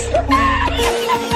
Yes.